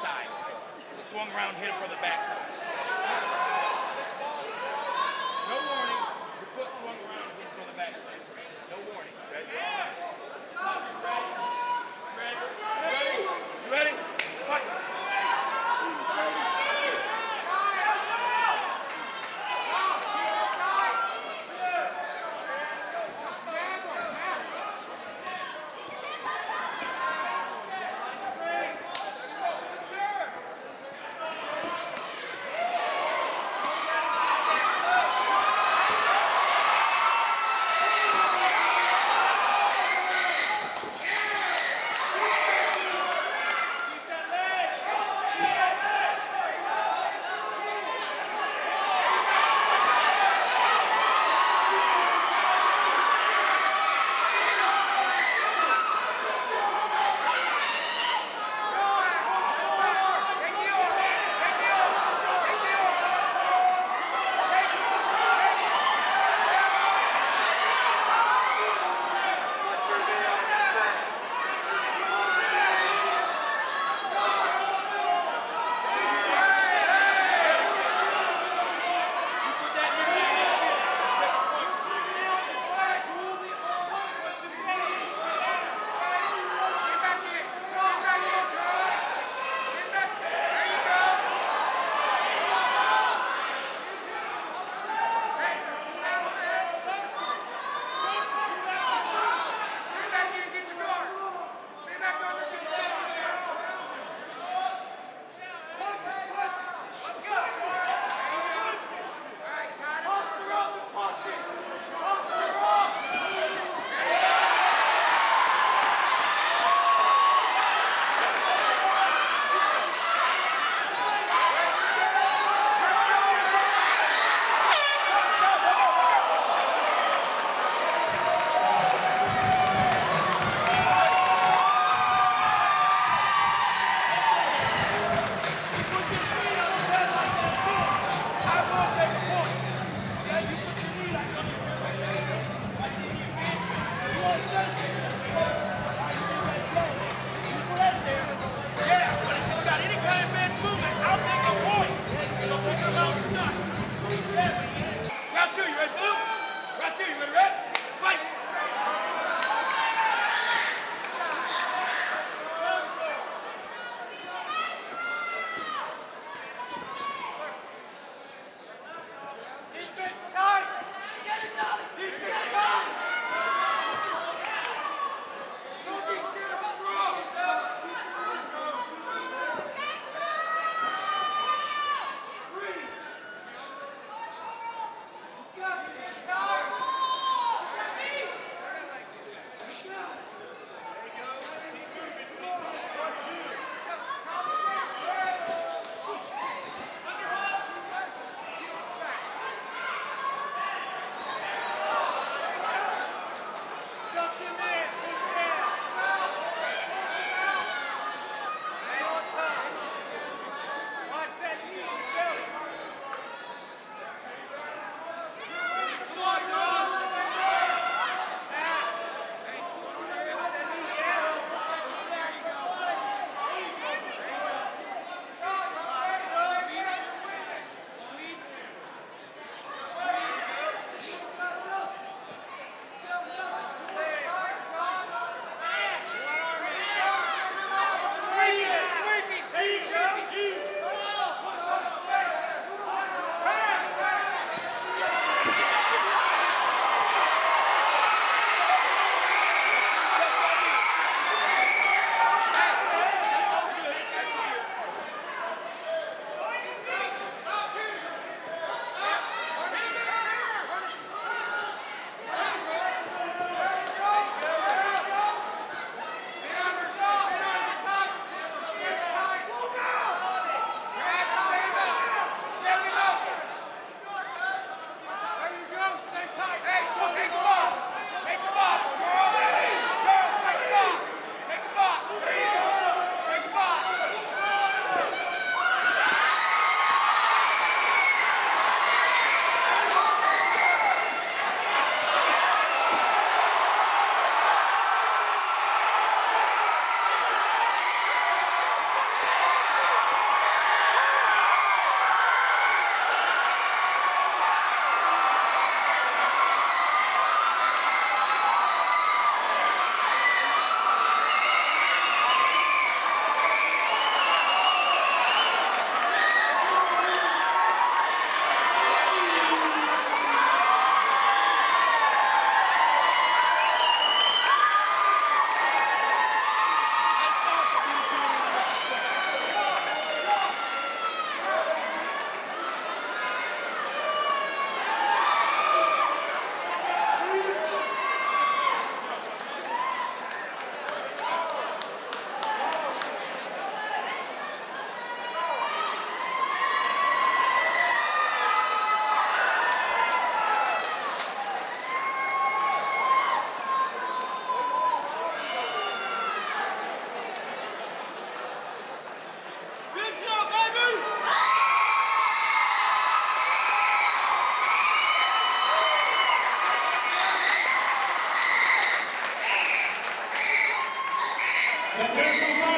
He swung around, hit him from the back. Let's go,